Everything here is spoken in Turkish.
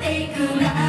ていくな